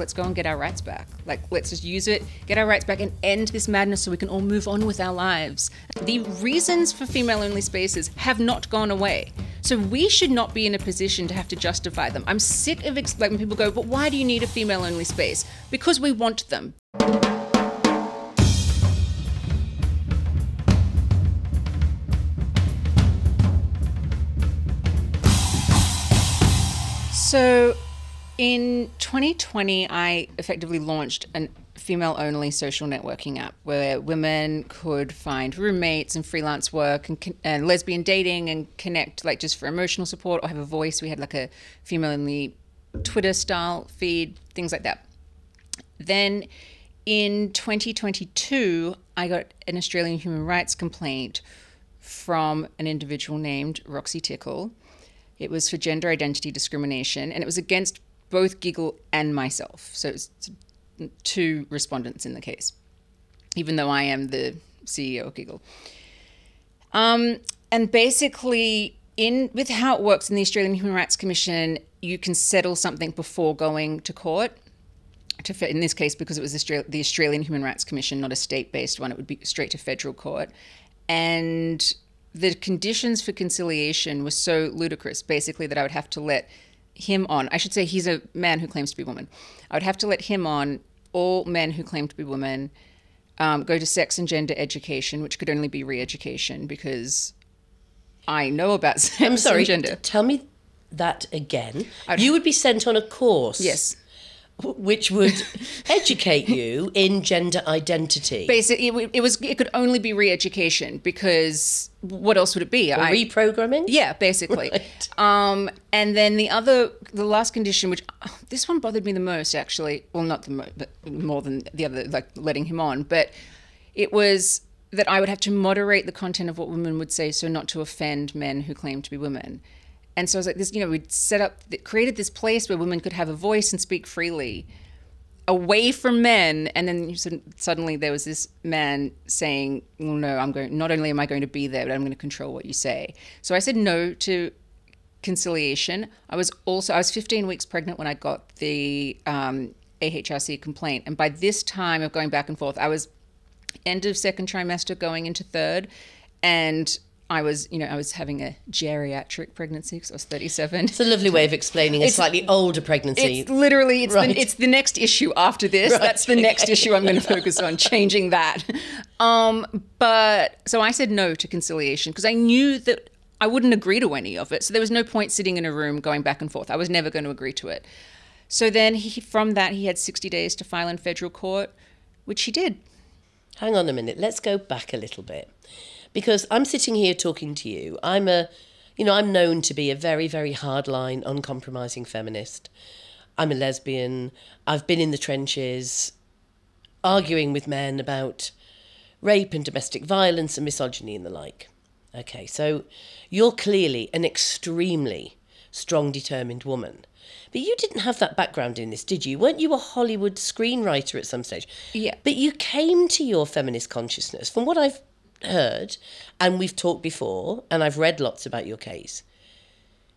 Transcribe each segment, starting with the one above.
let's go and get our rights back. Like, let's just use it, get our rights back, and end this madness so we can all move on with our lives. The reasons for female only spaces have not gone away. So we should not be in a position to have to justify them. I'm sick of ex- like when people go, but why do you need a female only space? Because we want them. So in 2020, I effectively launched a female only social networking app where women could find roommates and freelance work and, and lesbian dating and connect, like just for emotional support or have a voice. We had like a female only Twitter style feed, things like that. Then in 2022, I got an Australian human rights complaint from an individual named Roxy Tickle it was for gender identity discrimination, and it was against both Giggle and myself. So it's two respondents in the case, even though I am the CEO of Giggle. Um, and basically, in with how it works in the Australian Human Rights Commission, you can settle something before going to court. To, in this case, because it was the Australian Human Rights Commission, not a state-based one, it would be straight to federal court. And the conditions for conciliation were so ludicrous, basically, that I would have to let him on. I should say he's a man who claims to be a woman. I would have to let him on, all men who claim to be women, um, go to sex and gender education, which could only be re education because I know about sex I'm sorry, and gender. Tell me that again. I'd you would be sent on a course. Yes which would educate you in gender identity. Basically, it, it, was it could only be re-education because what else would it be? I, reprogramming. Yeah, basically. Right. Um, and then the other, the last condition, which oh, this one bothered me the most, actually. Well, not the most, but more than the other, like letting him on. But it was that I would have to moderate the content of what women would say, so not to offend men who claim to be women. And so I was like, this, you know, we'd set up, created this place where women could have a voice and speak freely away from men. And then suddenly there was this man saying, well, no, I'm going, not only am I going to be there, but I'm going to control what you say. So I said no to conciliation. I was also, I was 15 weeks pregnant when I got the um, AHRC complaint. And by this time of going back and forth, I was end of second trimester going into third. And I was, you know, I was having a geriatric pregnancy because I was 37. It's a lovely way of explaining a it's, slightly older pregnancy. It's literally, it's, right. the, it's the next issue after this. Right. That's the okay. next issue I'm going to focus on, changing that. Um, but so I said no to conciliation because I knew that I wouldn't agree to any of it. So there was no point sitting in a room going back and forth. I was never going to agree to it. So then he, from that, he had 60 days to file in federal court, which he did. Hang on a minute. Let's go back a little bit because I'm sitting here talking to you. I'm a, you know, I'm known to be a very, very hardline, uncompromising feminist. I'm a lesbian. I've been in the trenches arguing with men about rape and domestic violence and misogyny and the like. Okay, so you're clearly an extremely strong, determined woman. But you didn't have that background in this, did you? Weren't you a Hollywood screenwriter at some stage? Yeah. But you came to your feminist consciousness, from what I've heard, and we've talked before, and I've read lots about your case.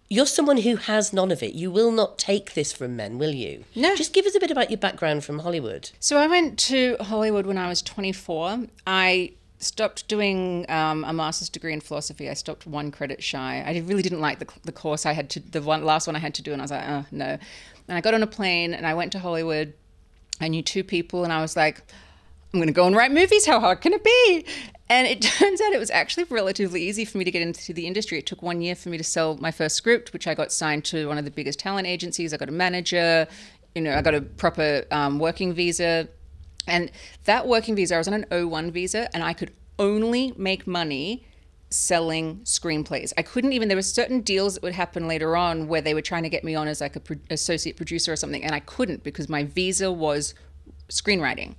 You're someone who has none of it. You will not take this from men, will you? No. Just give us a bit about your background from Hollywood. So I went to Hollywood when I was 24. I stopped doing um, a master's degree in philosophy. I stopped one credit shy. I really didn't like the, the course I had to, the one last one I had to do, and I was like, oh, no. And I got on a plane and I went to Hollywood. I knew two people, and I was like, I'm going to go and write movies. How hard can it be? And it turns out it was actually relatively easy for me to get into the industry. It took one year for me to sell my first script, which I got signed to one of the biggest talent agencies. I got a manager, you know, I got a proper um, working visa. And that working visa, I was on an O1 visa, and I could only make money selling screenplays. I couldn't even, there were certain deals that would happen later on where they were trying to get me on as like a pro- associate producer or something, and I couldn't because my visa was screenwriting.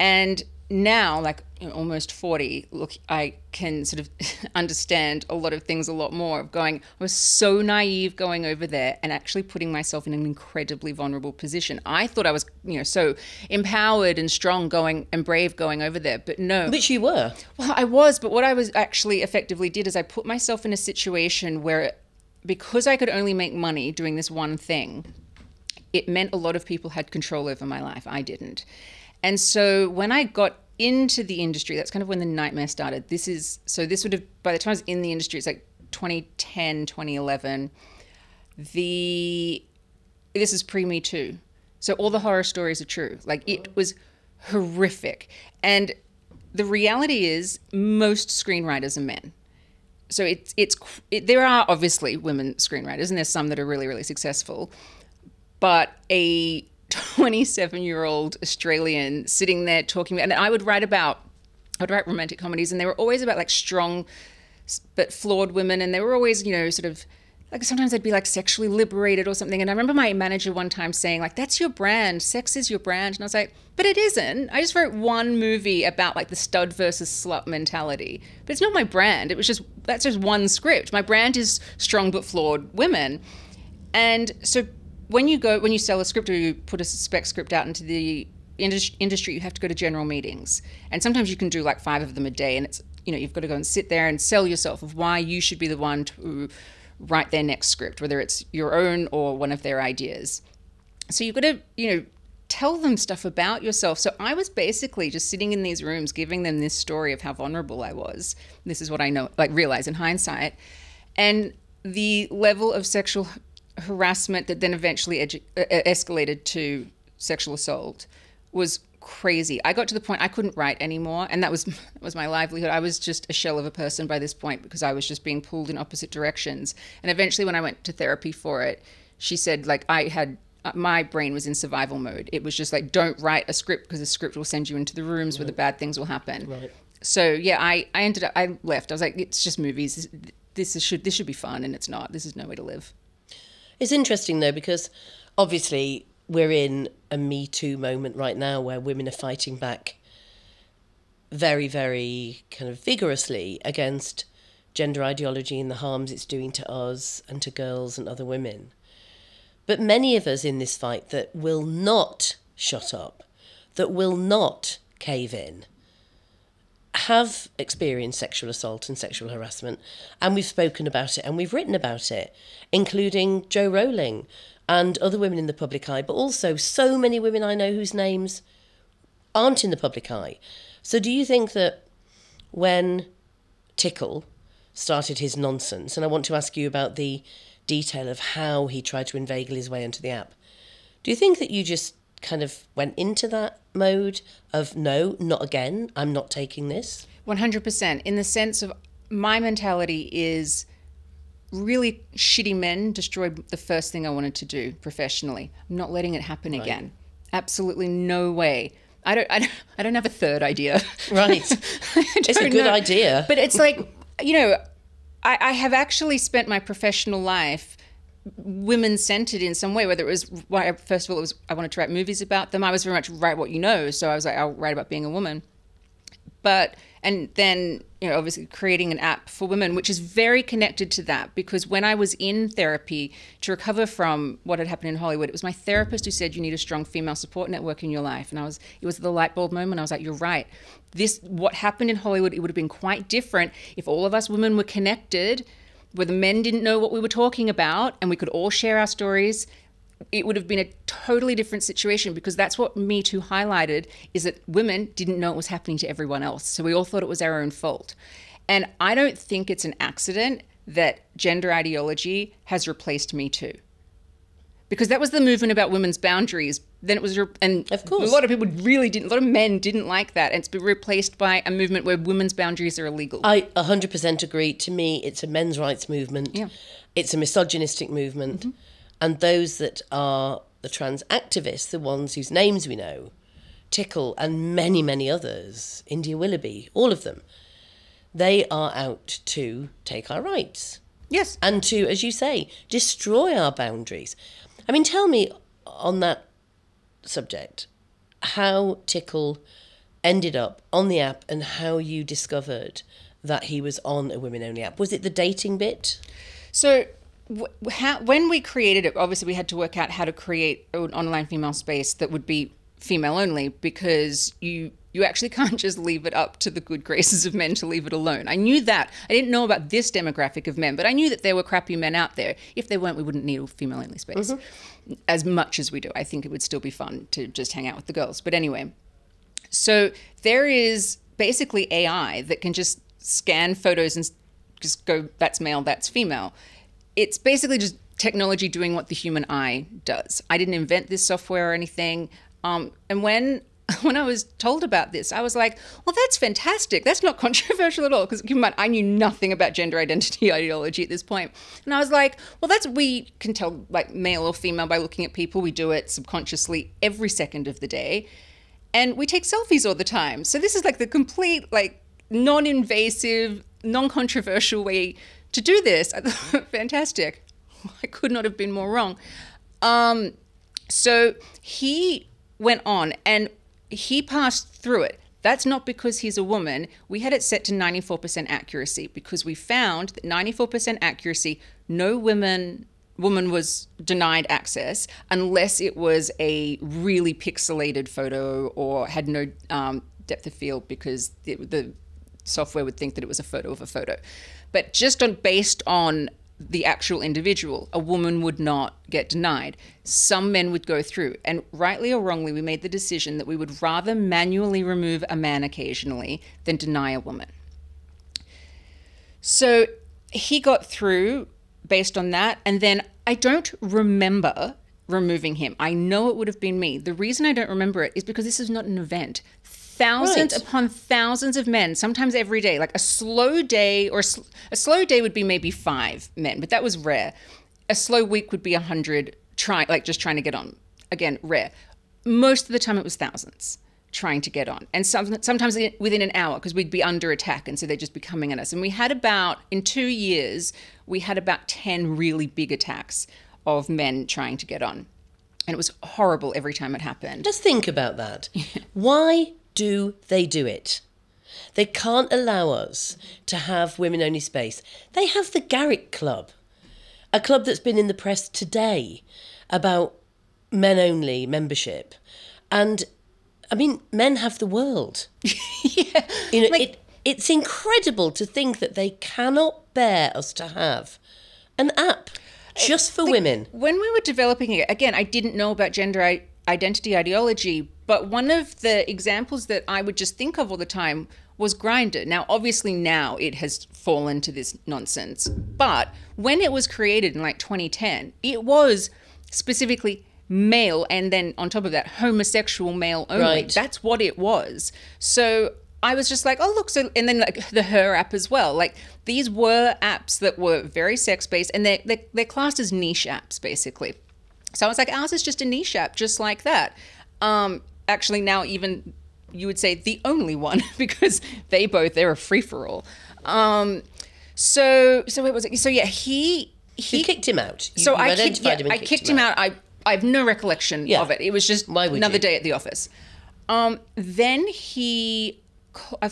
And now, like almost 40, look, I can sort of understand a lot of things a lot more. Of going, I was so naive going over there and actually putting myself in an incredibly vulnerable position. I thought I was, you know, so empowered and strong going and brave going over there, but no. Which you were. Well, I was, but what I was actually effectively did is I put myself in a situation where, because I could only make money doing this one thing, it meant a lot of people had control over my life. I didn't. And so when I got into the industry, that's kind of when the nightmare started. This is so this would have by the time I was in the industry, it's like 2010, 2011. The this is pre Me Too. So all the horror stories are true. Like it was horrific. And the reality is most screenwriters are men. So it's it's it, there are obviously women screenwriters and there's some that are really really successful. But a 27 year old Australian sitting there talking, and I would write about, I would write romantic comedies, and they were always about like strong but flawed women, and they were always, you know, sort of like sometimes they'd be like sexually liberated or something. And I remember my manager one time saying, like, that's your brand, sex is your brand. And I was like, but it isn't. I just wrote one movie about like the stud versus slut mentality, but it's not my brand. It was just, that's just one script. My brand is strong but flawed women. And so when you go when you sell a script or you put a spec script out into the industry you have to go to general meetings. And sometimes you can do like five of them a day and it's you know you've got to go and sit there and sell yourself of why you should be the one to write their next script whether it's your own or one of their ideas. So you've got to you know tell them stuff about yourself. So i was basically just sitting in these rooms giving them this story of how vulnerable i was. This is what i know like realize in hindsight. And the level of sexual harassment that then eventually edu- escalated to sexual assault was crazy. I got to the point I couldn't write anymore, and that was that was my livelihood. I was just a shell of a person by this point because I was just being pulled in opposite directions. And eventually, when I went to therapy for it, she said like I had uh, my brain was in survival mode. It was just like don't write a script because the script will send you into the rooms right. where the bad things will happen. Right. So yeah, I I ended up I left. I was like it's just movies. This, this is, should this should be fun, and it's not. This is no way to live. It's interesting though because obviously we're in a Me Too moment right now where women are fighting back very, very kind of vigorously against gender ideology and the harms it's doing to us and to girls and other women. But many of us in this fight that will not shut up, that will not cave in, have experienced sexual assault and sexual harassment, and we've spoken about it and we've written about it, including Jo Rowling and other women in the public eye, but also so many women I know whose names aren't in the public eye. So, do you think that when Tickle started his nonsense, and I want to ask you about the detail of how he tried to inveigle his way into the app, do you think that you just kind of went into that mode of no, not again, I'm not taking this? 100%. In the sense of my mentality is really shitty men destroyed the first thing I wanted to do professionally. I'm not letting it happen right. again. Absolutely no way. I don't, I don't, I don't have a third idea. Right. it's a good know. idea. But it's like, you know, I, I have actually spent my professional life women centered in some way, whether it was, why. first of all, it was, I wanted to write movies about them. I was very much write what you know. So I was like, I'll write about being a woman. But, and then, you know, obviously creating an app for women, which is very connected to that because when I was in therapy to recover from what had happened in Hollywood, it was my therapist who said, you need a strong female support network in your life. And I was, it was the light bulb moment. I was like, you're right. This, what happened in Hollywood, it would have been quite different if all of us women were connected where the men didn't know what we were talking about and we could all share our stories it would have been a totally different situation because that's what me too highlighted is that women didn't know it was happening to everyone else so we all thought it was our own fault and i don't think it's an accident that gender ideology has replaced me too because that was the movement about women's boundaries. Then it was, and of course, a lot of people really didn't. A lot of men didn't like that, and it's been replaced by a movement where women's boundaries are illegal. I 100% agree. To me, it's a men's rights movement. Yeah. It's a misogynistic movement, mm-hmm. and those that are the trans activists, the ones whose names we know, Tickle and many, many others, India Willoughby, all of them, they are out to take our rights. Yes. And to, as you say, destroy our boundaries. I mean, tell me on that subject how Tickle ended up on the app and how you discovered that he was on a women only app. Was it the dating bit? So, how, when we created it, obviously we had to work out how to create an online female space that would be female only because you you actually can't just leave it up to the good graces of men to leave it alone. I knew that. I didn't know about this demographic of men, but I knew that there were crappy men out there. If there weren't, we wouldn't need a female only space as much as we do. I think it would still be fun to just hang out with the girls. But anyway, so there is basically AI that can just scan photos and just go, that's male, that's female. It's basically just technology doing what the human eye does. I didn't invent this software or anything. Um, and when when I was told about this, I was like, well, that's fantastic. That's not controversial at all. Because keep in mind, I knew nothing about gender identity ideology at this point. And I was like, well, that's, we can tell like male or female by looking at people. We do it subconsciously every second of the day. And we take selfies all the time. So this is like the complete, like, non invasive, non controversial way to do this. Fantastic. I could not have been more wrong. Um, so he went on and he passed through it. That's not because he's a woman. We had it set to 94% accuracy because we found that 94% accuracy, no women woman was denied access unless it was a really pixelated photo or had no um, depth of field because the, the software would think that it was a photo of a photo. But just on based on the actual individual, a woman would not get denied. Some men would go through. And rightly or wrongly, we made the decision that we would rather manually remove a man occasionally than deny a woman. So he got through based on that. And then I don't remember removing him. I know it would have been me. The reason I don't remember it is because this is not an event. Thousands Right. upon thousands of men, sometimes every day. Like a slow day, or a, sl- a slow day would be maybe five men, but that was rare. A slow week would be a hundred, trying like just trying to get on. Again, rare. Most of the time, it was thousands trying to get on, and some, sometimes within an hour because we'd be under attack, and so they'd just be coming at us. And we had about in two years, we had about ten really big attacks of men trying to get on, and it was horrible every time it happened. Just think about that. Why do they do it? They can't allow us to have women only space. They have the Garrick Club, a club that's been in the press today about men only membership. And I mean, men have the world. yeah, You know, Like- it, it's incredible to think that they cannot bear us to have an app uh, just for women. when we were developing it, again, I didn't know about gender identity ideology, but one of the examples that I would just think of all the time was Grindr. Now, obviously, now it has fallen to this nonsense, but when it was created in like 2010, it was specifically male and then on top of that homosexual male only. Right. that's what it was. So i was just like oh look so and then like the her app as well. Like these were apps that were very sex based and they're, they're, they're classed as niche apps basically. So i was like ours is just a niche app just like that. Um actually now even you would say the only one because they both they're a free-for-all um so so it was it? so yeah he he You kicked him out. You, so you I kicked, yeah, I kicked him out. I I have no recollection Yeah. of it. It was just another you? day at the office. Um, then he, a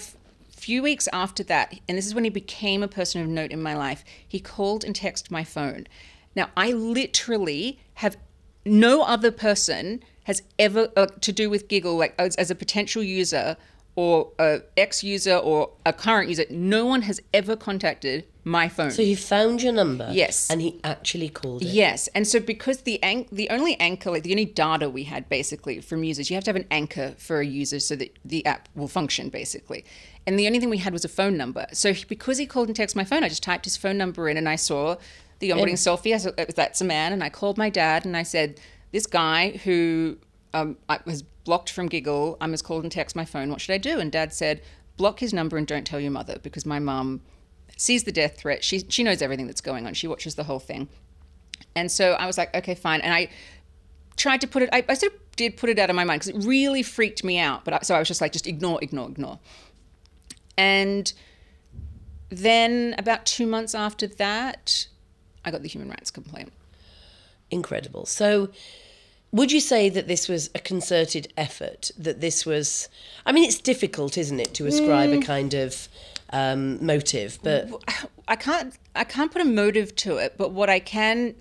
few weeks after that, and this is when he became a person of note in my life. He called and texted my phone. Now I literally have no other person has ever uh, to do with Giggle like as, as a potential user or a ex user or a current user. No one has ever contacted my phone. So he found your number. Yes. And he actually called it. Yes, and so because the anch- the only anchor, like the only data we had basically from users, you have to have an anchor for a user so that the app will function basically. And the only thing we had was a phone number. So he- because he called and texted my phone, I just typed his phone number in, and I saw the onboarding selfie. I that's a man, and I called my dad, and I said, "This guy who um, I was blocked from Giggle, I'm has called and texted my phone. What should I do?" And Dad said, "Block his number and don't tell your mother because my mum." sees the death threat. She she knows everything that's going on. She watches the whole thing. And so I was like, okay, fine. And I tried to put it. I, I sort of did put it out of my mind because it really freaked me out. But I, so I was just like, just ignore, ignore, ignore. And then about two months after that, I got the human rights complaint. Incredible. So would you say that this was a concerted effort? That this was, I mean, it's difficult, isn't it, to ascribe Mm. a kind of um, motive, but I can't I can't put a motive to it, but what I can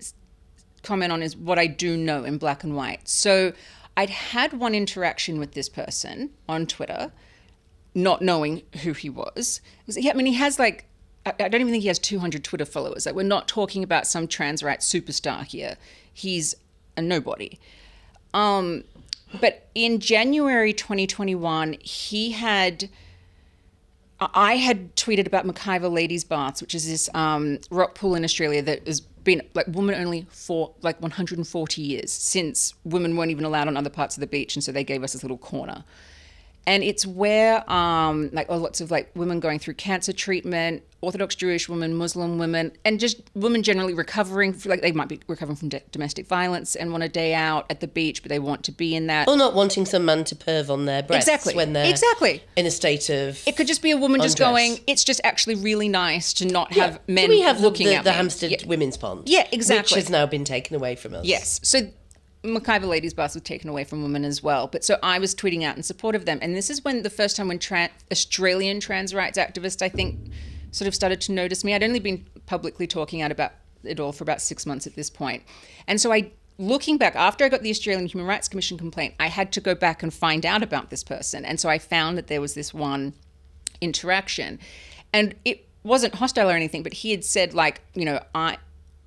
comment on is what I do know in black and white. So I'd had one interaction with this person on Twitter, not knowing who he was. Yeah, I mean, he has like, I don't even think he has 200 Twitter followers. Like, we're not talking about some trans rights superstar here. He's a nobody. Um, but in January 2021, he had. I had tweeted about McIver Ladies Baths, which is this um, rock pool in Australia that has been like women only for like 140 years since women weren't even allowed on other parts of the beach, and so they gave us this little corner and it's where um, like oh, lots of like women going through cancer treatment orthodox jewish women muslim women and just women generally recovering like they might be recovering from domestic violence and want a day out at the beach but they want to be in that or not wanting some man to perv on their breasts exactly when they're exactly in a state of it could just be a woman just going it's just actually really nice to not have men Do we have the- looking the, at the me. Hampstead Yeah. Women's Pond? Yeah, exactly. Which has now been taken away from us. Yes. So McIver Ladies Baths was taken away from women as well. But so I was tweeting out in support of them. And this is when the first time when Australian trans rights activists, I think, sort of started to notice me. I'd only been publicly talking out about it all for about six months at this point. And so I looking back after I got the Australian Human Rights Commission complaint, I had to go back and find out about this person. And so I found that there was this one interaction. And it wasn't hostile or anything, but he had said like, you know, I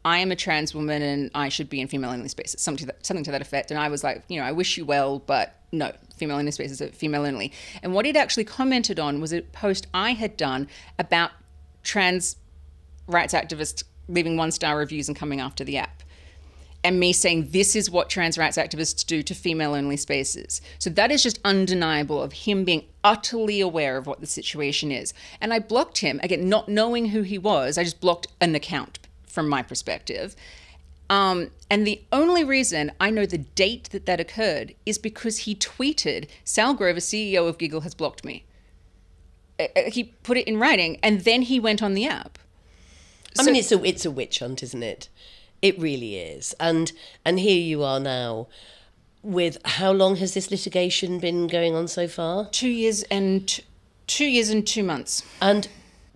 I am a trans woman and I should be in female only spaces, something to that, something to that effect. And I was like, you know, I wish you well, but no, female only spaces are female only. And what he'd actually commented on was a post I had done about trans rights activists leaving one star reviews and coming after the app. And me saying this is what trans rights activists do to female only spaces. So that is just undeniable of him being utterly aware of what the situation is. And I blocked him, again, not knowing who he was. I just blocked an account from my perspective. Um, and the only reason I know the date that that occurred is because he tweeted, Sall Grover, CEO of Giggle, has blocked me. Uh, uh, He put it in writing, and then he went on the app. I mean, it's a it's a witch hunt, isn't it? It really is. And and here you are now. With how long has this litigation been going on so far? Two years and two years and two months. And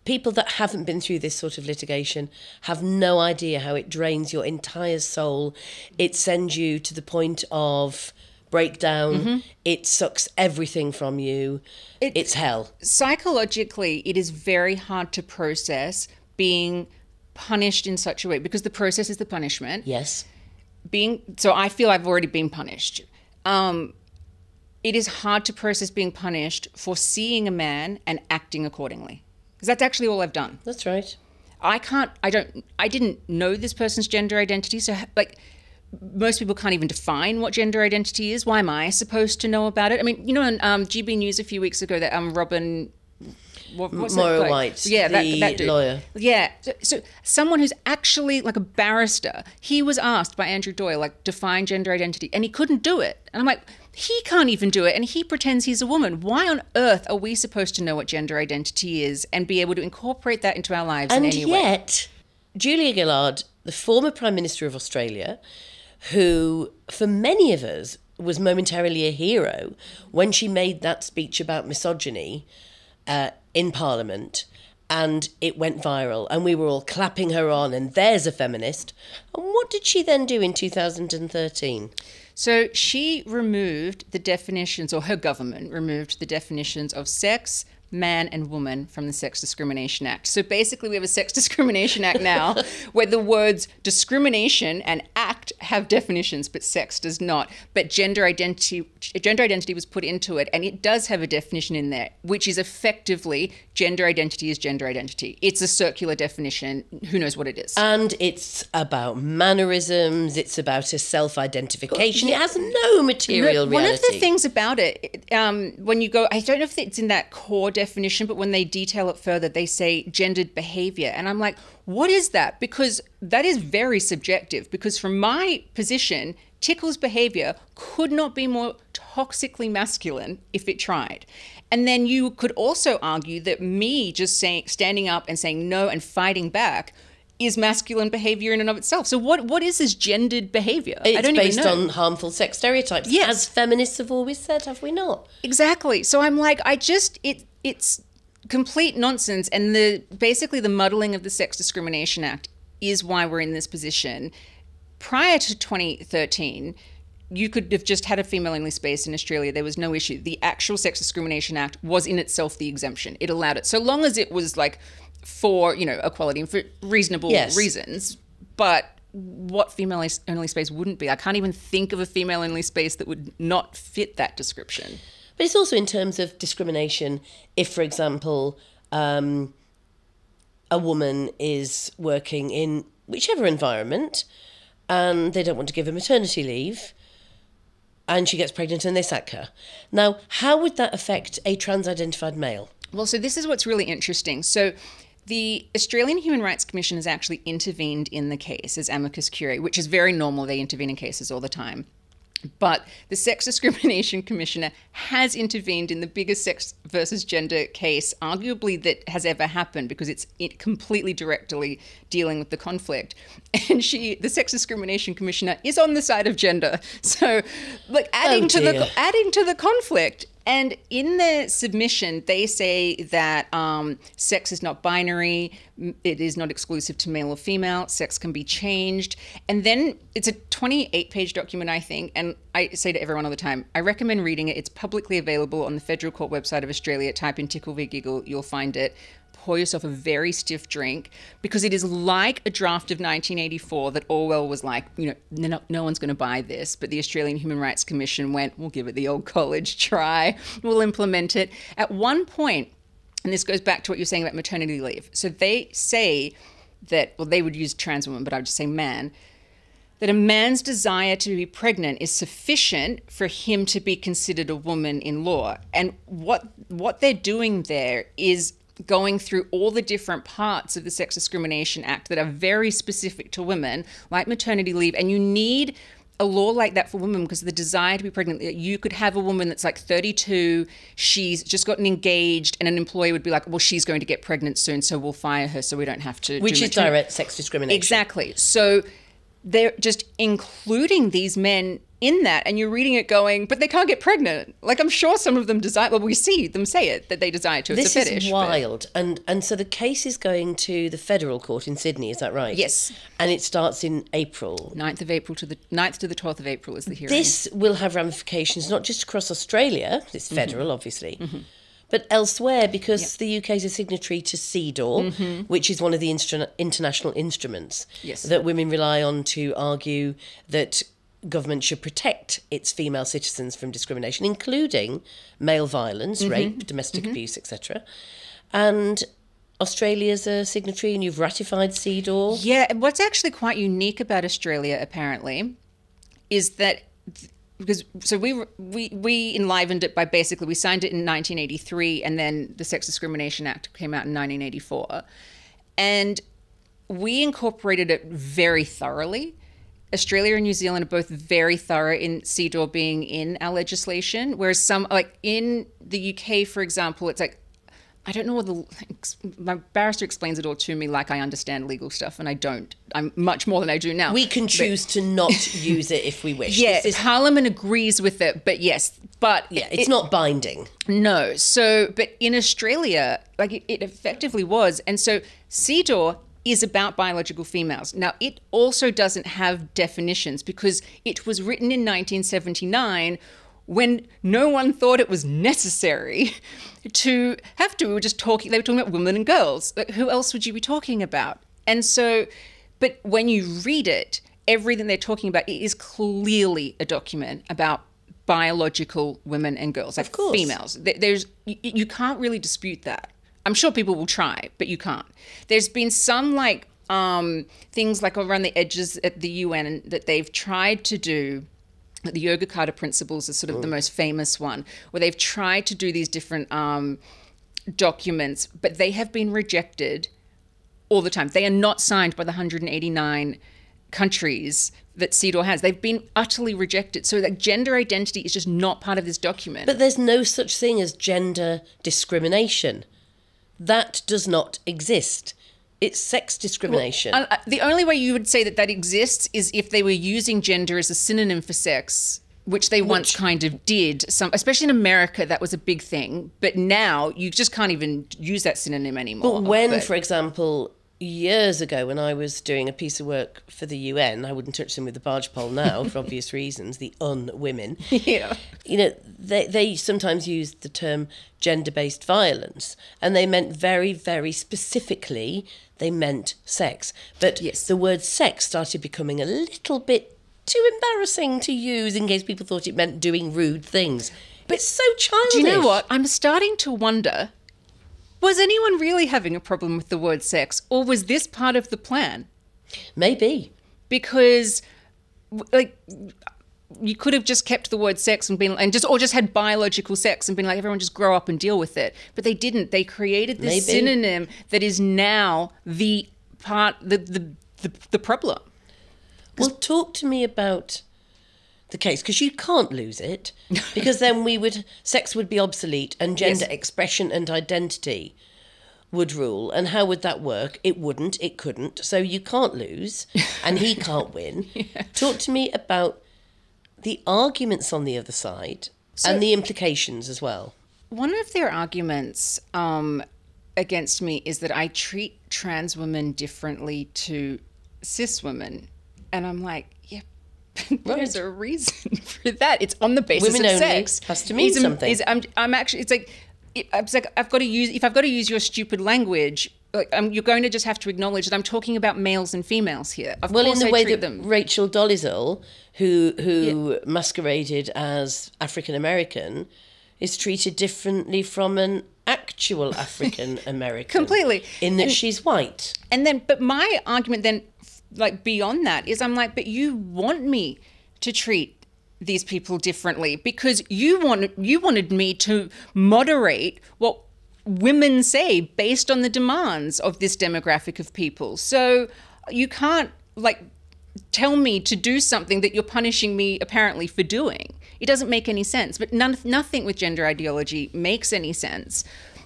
people that haven't been through this sort of litigation have no idea how it drains your entire soul. It sends you to the point of breakdown. It sucks everything from you. It- it's hell. Psychologically, it is very hard to process being punished in such a way because the process is the punishment. Yes. being so I feel I've already been punished. Um, it is hard to process being punished for seeing a man and acting accordingly because that's actually all I've done. That's right. I can't. I don't. I didn't know this person's gender identity, so like. Most people can't even define what gender identity is. Why am I supposed to know about it? I mean, you know, on um, GB News a few weeks ago that um, Robin what, what's that? White, yeah, that, the that dude. lawyer. Yeah, so, so someone who's actually like a barrister, he was asked by Andrew Doyle, like, define gender identity, and he couldn't do it. And I'm like, he can't even do it, and he pretends he's a woman. Why on earth are we supposed to know what gender identity is and be able to incorporate that into our lives And in any way? yet, Julia Gillard, the former Prime Minister of Australia, who for many of us was momentarily a hero when she made that speech about misogyny uh, in Parliament. And it went viral, and we were all clapping her on, and there's a feminist. And what did she then do in 2013? So she removed the definitions, or her government removed the definitions of sex, man, and woman from the Sex Discrimination Act. So basically, we have a Sex Discrimination Act now where the words discrimination and act have definitions, but sex does not. But gender identity, gender identity was put into it, and it does have a definition in there, which is effectively gender identity is gender identity. It's a circular definition. Who knows what it is? And it's about mannerisms, it's about a self identification. It has no material One reality. of the things about it, um, when you go, I don't know if it's in that core definition, but when they detail it further, they say gendered behavior. And I'm like, what is that? Because that is very subjective. Because from my position, Tickle's behavior could not be more toxically masculine if it tried. And then you could also argue that me just saying, standing up and saying no and fighting back is masculine behavior in and of itself. So what what is this gendered behavior? It's I don't based even know. on harmful sex stereotypes. Yes. As feminists have always said, have we not? Exactly. So I'm like, I just it it's complete nonsense, and the basically the muddling of the Sex Discrimination Act is why we're in this position. Prior to 2013, you could have just had a female only space in Australia. There was no issue. The actual Sex Discrimination Act was in itself the exemption. It allowed it so long as it was like for you know equality and for reasonable Yes. reasons. But what female only space wouldn't be? I can't even think of a female only space that would not fit that description. But it's also in terms of discrimination. If, for example, um, a woman is working in whichever environment and they don't want to give her maternity leave and she gets pregnant and they sack her. Now, how would that affect a trans identified male? Well, so this is what's really interesting. So, the Australian Human Rights Commission has actually intervened in the case as amicus curiae, which is very normal. They intervene in cases all the time. But the Sex Discrimination Commissioner has intervened in the biggest sex versus gender case, arguably, that has ever happened because it's it completely directly dealing with the conflict. And she, the Sex Discrimination Commissioner, is on the side of gender. So, like oh, adding to the adding to the conflict. And in the submission, they say that um, sex is not binary, it is not exclusive to male or female, sex can be changed. And then it's a 28 page document, I think. And I say to everyone all the time, I recommend reading it. It's publicly available on the Federal Court website of Australia. Type in Tickle v Giggle, you'll find it. Pour yourself a very stiff drink because it is like a draft of 1984 that Orwell was like, you know, no, no one's going to buy this. But the Australian Human Rights Commission went, we'll give it the old college try, we'll implement it. At one point, and this goes back to what you're saying about maternity leave. So they say that, well, they would use trans woman, but I would just say man, that a man's desire to be pregnant is sufficient for him to be considered a woman in law. And what what they're doing there is going through all the different parts of the Sex Discrimination Act that are very specific to women, like maternity leave, and you need a law like that for women because the desire to be pregnant you could have a woman that's like 32 she's just gotten engaged and an employer would be like well she's going to get pregnant soon so we'll fire her so we don't have to Which is direct sex discrimination. Exactly. So they're just including these men in that, and you're reading it going, but they can't get pregnant. Like I'm sure some of them desire. Well, we see them say it that they desire to. It's This a fetish. is but- wild, and and so the case is going to the federal court in Sydney. Is that right? Yes. and it starts in April. 9th of April to the 9th to the 12th of April is the hearing. This will have ramifications not just across Australia, it's Mm-hmm. federal, obviously, but elsewhere because the UK is a signatory to CEDAW, which is one of the instru- international instruments. Yes. that women rely on to argue that government should protect its female citizens from discrimination, including male violence, Mm-hmm. rape, domestic abuse, etc. And Australia's a signatory, and you've ratified CEDAW. Yeah, and what's actually quite unique about Australia, apparently, is that th- because so we we we enlivened it by basically we signed it in 1983, and then the Sex Discrimination Act came out in 1984, and we incorporated it very thoroughly. Australia and New Zealand are both very thorough in CEDAW being in our legislation, whereas some, like in the UK, for example, it's like I don't know what the my barrister explains it all to me like I understand legal stuff, and I don't. I'm much more than I do now. We can choose to not use it if we wish. yeah, is- Parliament agrees with it, but yes, but yeah, it's not binding. no. So, but in Australia, like it, it effectively was. And so CEDAW is about biological females. Now, it also doesn't have definitions because it was written in 1979 when no one thought it was necessary to have to. We were just talking, they were talking about women and girls. Like, who else would you be talking about? And so, but when you read it, everything they're talking about it is clearly a document about biological women and girls, like course. females. There's you can't really dispute that. I'm sure people will try, but you can't. There's been some like um, things like around the edges at the UN that they've tried to do. The Yogyakarta principles is sort of the most famous one, where they've tried to do these different um, documents, but they have been rejected all the time. They are not signed by the 189 countries that CEDAW has. They've been utterly rejected. So that gender identity is just not part of this document. But there's no such thing as gender discrimination. That does not exist. It's sex discrimination. Uh, uh, the only way you would say that that exists is if they were using gender as a synonym for sex, which they once kind of did. Some, especially in America, that was a big thing. But now you just can't even use that synonym anymore. but when, But- for example, years ago when I was doing a piece of work for the UN. I wouldn't touch them with the barge pole now for obvious reasons, the un women. Yeah. You know, they, they sometimes used the term gender based violence and they meant very, very specifically, they meant sex. But Yes. the word sex started becoming a little bit too embarrassing to use in case people thought it meant doing rude things. But it's so childish. Do you know what? I'm starting to wonder was anyone really having a problem with the word sex, or was this part of the plan? Maybe. Because, like, you could have just kept the word sex and been and just or just had biological sex and been like everyone just grow up and deal with it but they didn't they created this Maybe. synonym that is now the part the the the, the problem Well, talk to me about the case because you can't lose it because then we would sex would be obsolete and gender Yes. expression and identity would rule. And how would that work? It wouldn't. It couldn't. So you can't lose, and he can't win. Talk to me about the arguments on the other side and the implications as well. One of their arguments um, against me is that I treat trans women differently to cis women. And I'm like, yeah, there's a reason for that. It's on the basis Women of only sex. has to mean Is- something. is- I'm, I'm actually, it's like, it- it's like I've got to use, if I've got to use your stupid language, like, um, you're going to just have to acknowledge that I'm talking about males and females here. Of Well, in the I way that them. Rachel Dolezal, who who masqueraded as African American, is treated differently from an actual African American. Completely. In that she's white. And then, but my argument then, like beyond that, is I'm like, but you want me to treat these people differently because you want you wanted me to moderate what women say based on the demands of this demographic of people. So you can't like tell me to do something that you're punishing me apparently for doing. It doesn't make any sense. But none, nothing with gender ideology makes any sense.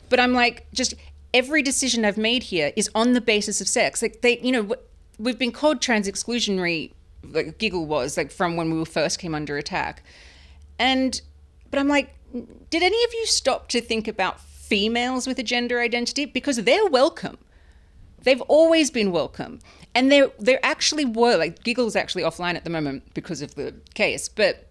But I'm like, just every decision I've made here is on the basis of sex. Like they, you know, we've been called trans exclusionary. Like Giggle was like from when we first came under attack, and but I'm like, did any of you stop to think about females with a gender identity because they're welcome. They've always been welcome. And there there actually were like Giggle's actually offline at the moment because of the case, but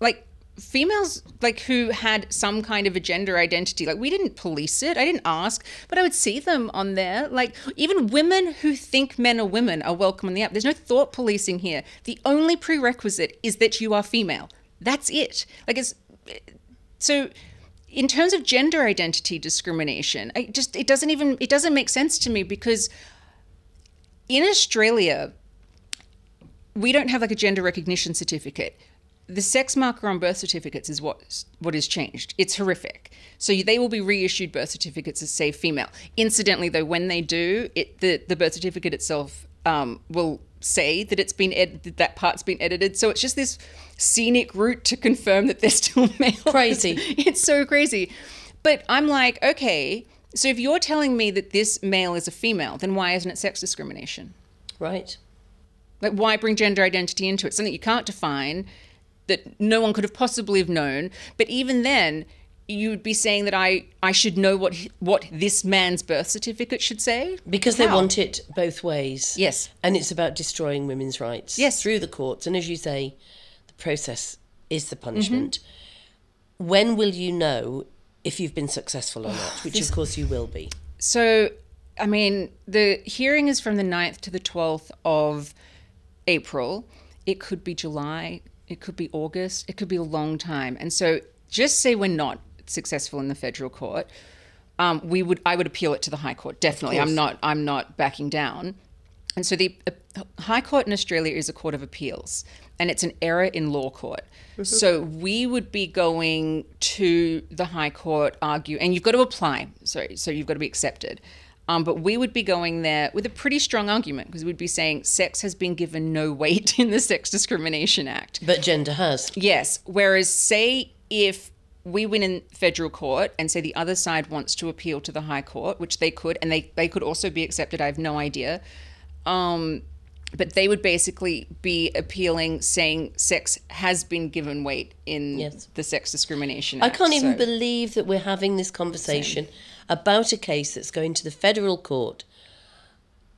like females like who had some kind of a gender identity like we didn't police it. I didn't ask but i would see them on there. Like even women who think men are women are welcome on the app. There's no thought policing here. The only prerequisite is that you are female. That's it. Like it's so in terms of gender identity discrimination i just it doesn't even it doesn't make sense to me because in australia we don't have like a gender recognition certificate the sex marker on birth certificates is what what is changed. It's horrific. So they will be reissued birth certificates as say female. Incidentally, though, when they do, it the, the birth certificate itself um, will say that it's been ed- that that part's been edited. So it's just this scenic route to confirm that they're still male. Crazy. It's so crazy. But I'm like, okay, so if you're telling me that this male is a female, then why isn't it sex discrimination? Right. Like, why bring gender identity into it? Something you can't define, that no one could have possibly have known. But even then, you would be saying that I, I should know what what this man's birth certificate should say Because they want it both ways. Yes. And it's about destroying women's rights. Yes. Through the courts. And as you say, the process is the punishment. Mm-hmm. When will you know if you've been successful or not? Which, of course, you will be. So, I mean, the hearing is from the 9th to the 12th of April. It could be July, it could be August, it could be a long time. And so, just say we're not successful in the federal court, um, we would I would appeal it to the High Court. Definitely, I'm not I'm not backing down. And so the uh, High Court in Australia is a court of appeals, and it's an error in law court. So we would be going to the High Court, argue, and you've got to apply. Sorry, so you've got to be accepted. Um, but we would be going there with a pretty strong argument because we'd be saying sex has been given no weight in the Sex Discrimination Act. But gender has. Yes. Whereas, say if we win in federal court and say the other side wants to appeal to the High Court, which they could, and they, they could also be accepted, I have no idea. Um, but they would basically be appealing, saying sex has been given weight in Yes. the Sex Discrimination I can't even So- believe that we're having this conversation about a case that's going to the federal court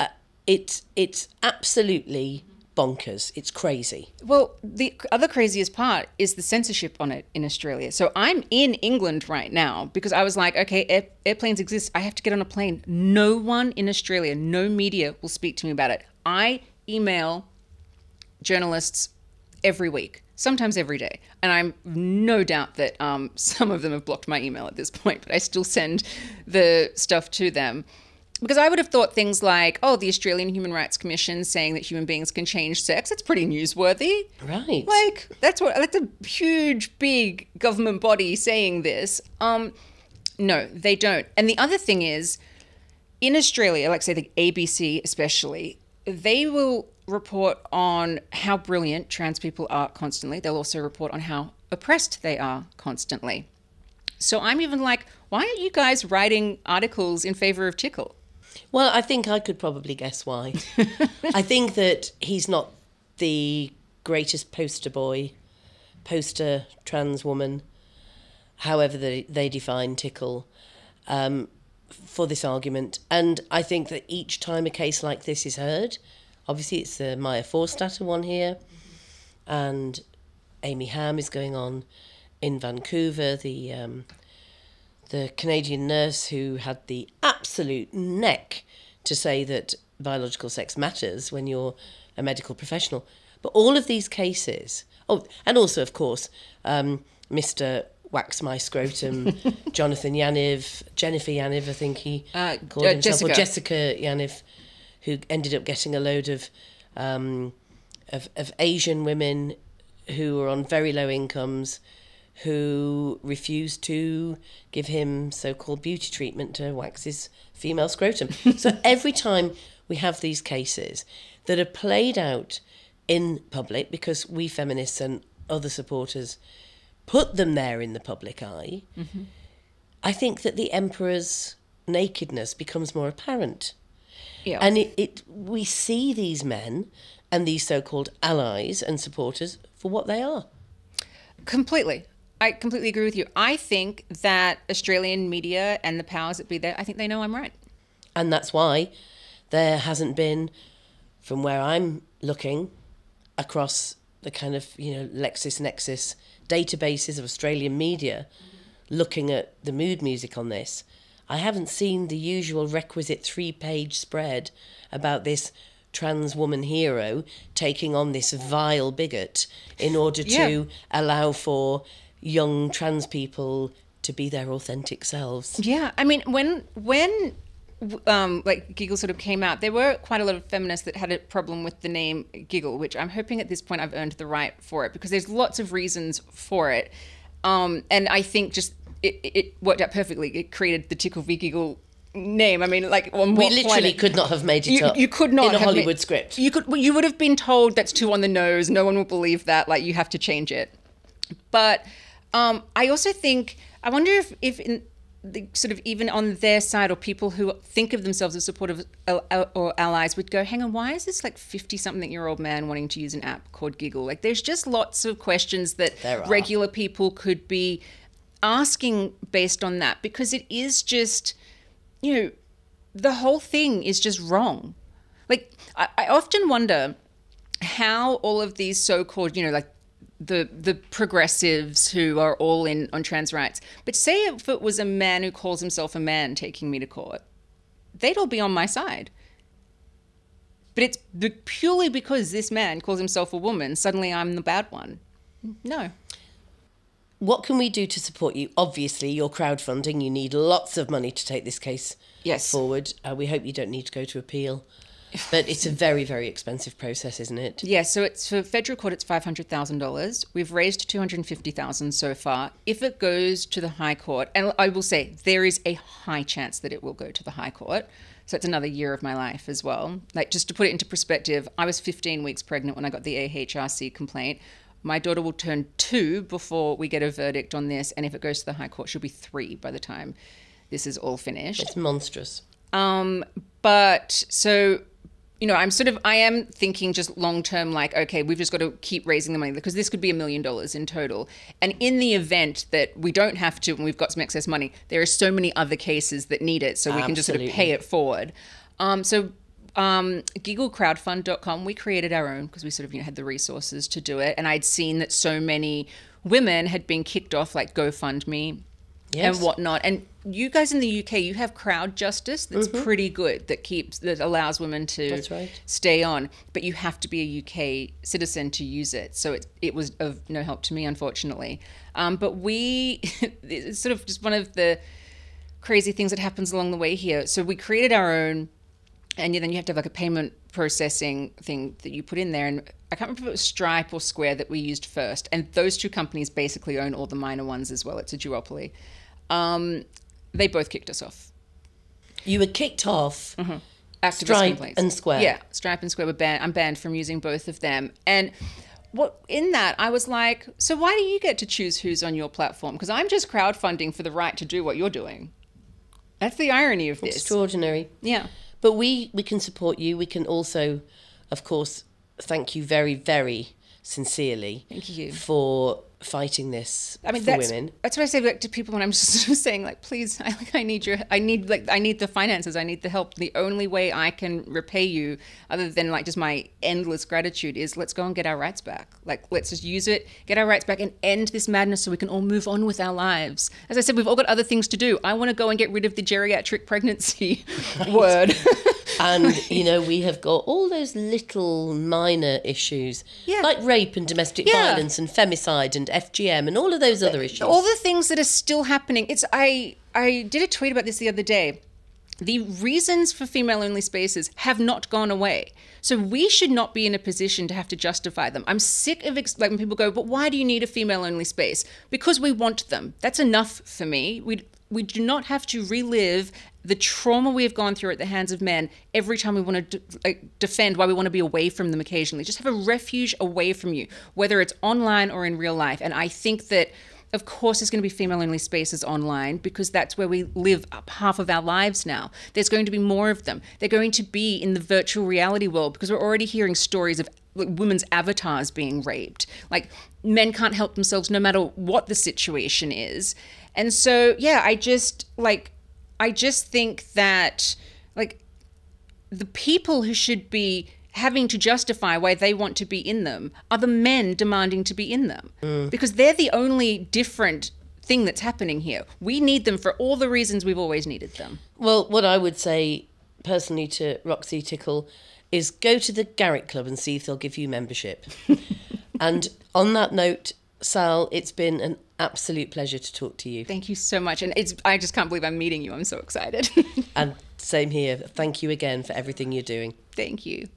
uh, It's it's absolutely bonkers. It's crazy. Well, the other craziest part is the censorship on it in Australia. So I'm in England right now because I was like, okay, air, airplanes exist. I have to get on a plane. No one in Australia, no media will speak to me about it. I email journalists every week, sometimes every day. And I'm no doubt that um, some of them have blocked my email at this point, but I still send the stuff to them. Because I would have thought things like, oh, the Australian Human Rights Commission saying that human beings can change sex, that's pretty newsworthy. Right. Like, that's what that's a huge, big government body saying this. Um, no, they don't. And the other thing is, in Australia, like say the ABC especially, they will report on how brilliant trans people are constantly. They'll also report on how oppressed they are constantly. So I'm even like, why aren't you guys writing articles in favor of Tickle? Well, I think I could probably guess why. I think that he's not the greatest poster boy, poster trans woman, however they, they define Tickle, um, for this argument. And I think that each time a case like this is heard, obviously it's the Maya Forstater one here, and Amy Hamm is going on in Vancouver, the um, the Canadian nurse who had the absolute neck to say that biological sex matters when you're a medical professional. But all of these cases, oh, and also, of course, um, Mr. Wax My Scrotum, Jonathan Yaniv, Jennifer Yaniv, I think he Uh, called uh, himself, or Jessica. Jessica Yaniv, who ended up getting a load of, um, of, of Asian women who were on very low incomes who refused to give him so-called beauty treatment to wax his female scrotum. so every time we have these cases that are played out in public because we feminists and other supporters put them there in the public eye, I think that the emperor's nakedness becomes more apparent. Yeah. And it, it we see these men and these so-called allies and supporters for what they are. Completely. I completely agree with you. I think that Australian media and the powers that be there, I think they know I'm right. And that's why there hasn't been, from where I'm looking across the kind of, you know, LexisNexis databases of Australian media, looking at the mood music on this, I haven't seen the usual requisite three page spread about this trans woman hero taking on this vile bigot in order to Yeah. allow for young trans people to be their authentic selves. Yeah, I mean, when when um, like Giggle sort of came out, there were quite a lot of feminists that had a problem with the name Giggle, which I'm hoping at this point I've earned the right for it because there's lots of reasons for it, um, and I think just it, it worked out perfectly. It created the Tickle v Giggle name. I mean, like on We literally planet- could not have made it you, up you could not in a Hollywood made- script. You could. well, You would have been told that's too on the nose. No one will believe that. Like you have to change it. But um, I also think I wonder if if in the sort of even on their side or people who think of themselves as supportive or allies would go, hang on, why is this like fifty something year old man wanting to use an app called Giggle? Like there's just lots of questions that regular people could be asking based on that because it is just you know the whole thing is just wrong. Like I, I often wonder how all of these so-called, you know, like the the progressives who are all in on trans rights, but say if it was a man who calls himself a man taking me to court, they'd all be on my side. But it's purely because this man calls himself a woman, suddenly I'm the bad one. No. What can we do to support you? Obviously, you're crowdfunding. You need lots of money to take this case Yes. forward. Uh, we hope you don't need to go to appeal. But it's a very, very expensive process, isn't it? Yeah, so it's for federal court. It's five hundred thousand dollars. We've raised two hundred fifty thousand so far. If it goes to the High Court, and I will say there is a high chance that it will go to the High Court. So it's another year of my life as well. Like just to put it into perspective, I was fifteen weeks pregnant when I got the AHRC complaint. My daughter will turn two before we get a verdict on this, and if it goes to the High Court, she'll be three by the time this is all finished. It's monstrous. Um, but so, you know, I'm sort of, I am thinking just long term, like, okay, we've just got to keep raising the money because this could be a million dollars in total. And in the event that we don't have to and we've got some excess money, there are so many other cases that need it. So we can just sort of pay it forward. Um, so um, gigglecrowdfund.com, we created our own because we sort of you know, had the resources to do it. And I'd seen that so many women had been kicked off like GoFundMe Yes. and whatnot. And you guys in the UK, you have CrowdJustice that's pretty good that keeps that allows women to Mm-hmm. Right. stay on, but you have to be a UK citizen to use it. So it it was of no help to me, unfortunately. Um, but we it's sort of just one of the crazy things that happens along the way here. So we created our own, and then you have to have like a payment processing thing that you put in there. And I can't remember if it was Stripe or Square that we used first. And those two companies basically own all the minor ones as well. It's a duopoly. Um, they both kicked us off. You were kicked off. Activist Stripe complaints. and Square. Yeah, Stripe and Square were banned. I'm banned from using both of them. And what in that I was like, so why do you get to choose who's on your platform? Because I'm just crowdfunding for the right to do what you're doing. That's the irony of this. Extraordinary. Yeah. But we we can support you. We can also, of course, thank you very very sincerely. Thank you. for fighting this I mean, for that's women. that's what I say like to people when I'm just saying like, please, I like, I need your, I need like, I need the finances, I need the help. The only way I can repay you, other than like just my endless gratitude, is let's go and get our rights back. Like, let's just use it, get our rights back, and end this madness so we can all move on with our lives. As I said, we've all got other things to do. I want to go and get rid of the geriatric pregnancy word. and you know we have got all those little minor issues Yeah. like rape and domestic Yeah. violence and femicide and FGM and all of those other issues. all the things that are still happening it's i i did a tweet about this the other day. The reasons for female only spaces have not gone away. So we should not be in a position to have to justify them. I'm sick of ex- like when people go but why do you need a female only space? Because we want them. That's enough for me. We we do not have to relive the trauma we have gone through at the hands of men every time we want to de- defend why we want to be away from them occasionally. Just have a refuge away from you, whether it's online or in real life. And I think that, of course, there's going to be female only spaces online because that's where we live up half of our lives now. There's going to be more of them. They're going to be in the virtual reality world because we're already hearing stories of women's avatars being raped. Like men can't help themselves no matter what the situation is. And so, yeah, I just like, I just think that like the people who should be having to justify why they want to be in them are the men demanding to be in them mm. because they're the only different thing that's happening here. We need them for all the reasons we've always needed them. Well, what I would say personally to Roxy Tickle is go to the Garrick Club and see if they'll give you membership. and on that note, Sall, it's been an absolute pleasure to talk to you. Thank you so much and it's I just can't believe I'm meeting you. I'm so excited. And same here. Thank you again for everything you're doing. Thank you.